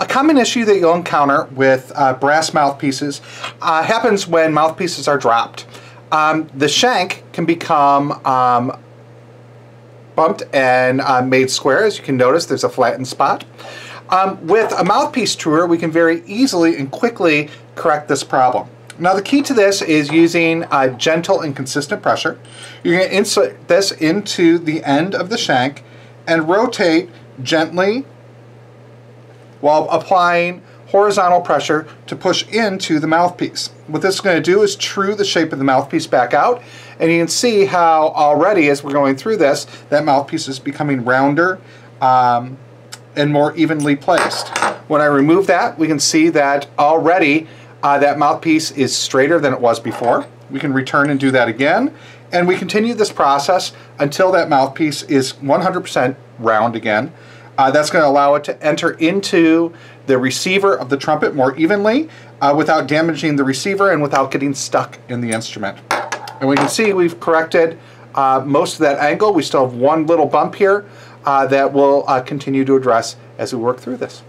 A common issue that you'll encounter with uh, brass mouthpieces uh, happens when mouthpieces are dropped. Um, the shank can become um, bumped and uh, made square. As you can notice, there's a flattened spot. Um, with a mouthpiece truer, we can very easily and quickly correct this problem. Now the key to this is using uh, gentle and consistent pressure. You're going to insert this into the end of the shank and rotate gently while applying horizontal pressure to push into the mouthpiece. What this is going to do is true the shape of the mouthpiece back out and you can see how already as we're going through this that mouthpiece is becoming rounder um, and more evenly placed. When I remove that we can see that already uh, that mouthpiece is straighter than it was before. We can return and do that again and we continue this process until that mouthpiece is 100% round again. Uh, that's going to allow it to enter into the receiver of the trumpet more evenly uh, without damaging the receiver and without getting stuck in the instrument. And we can see we've corrected uh, most of that angle. We still have one little bump here uh, that we'll uh, continue to address as we work through this.